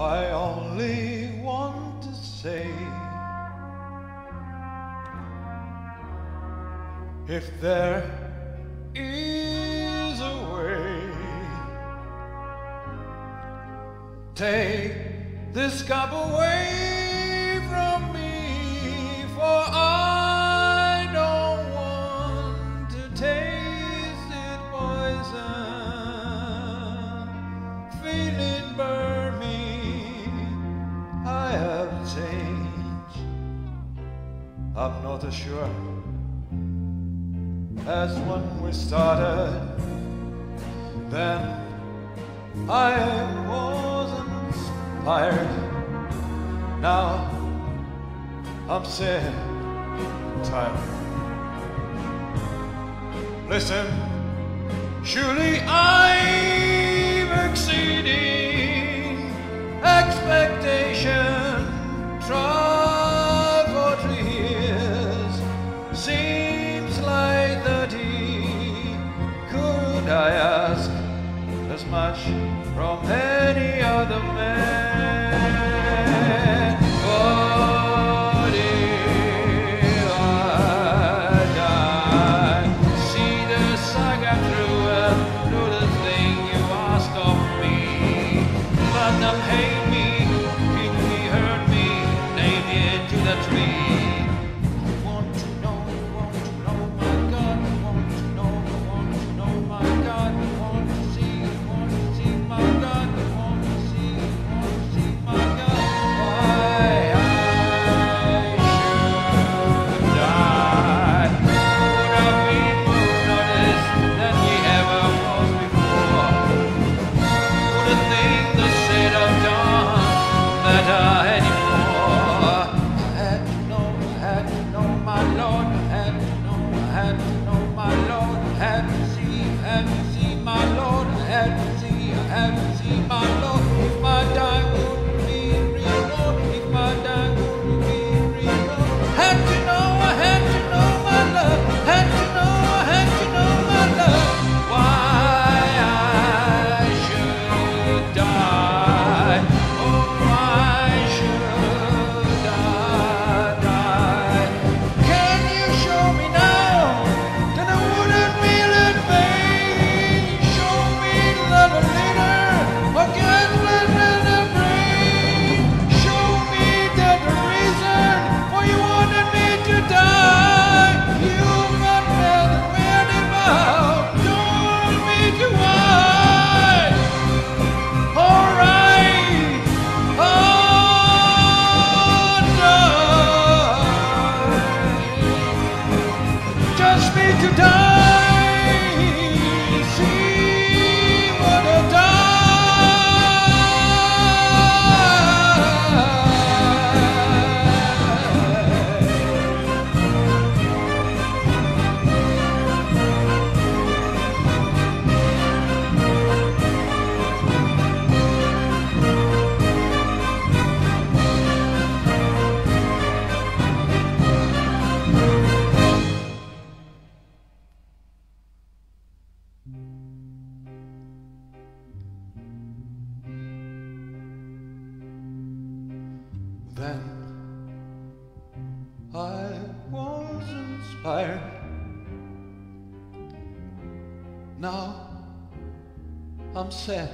I only want to say if there is a way, take this cup away. I'm not as sure as when we started. Then I was inspired. Now I'm sick tired. Listen, surely I. many other men? and need you die. I was inspired. Now I'm sad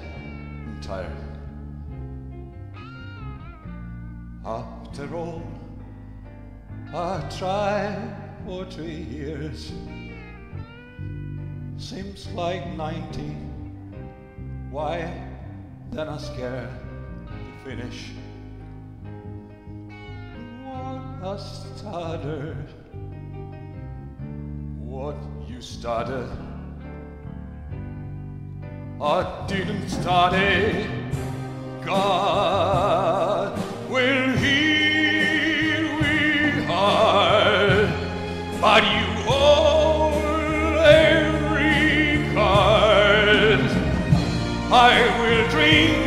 and tired. After all, I tried for three years. Seems like 90. Why then I scared to finish? a starter. What you started, I didn't start it. God will heal we are, but you own every card. I will drink.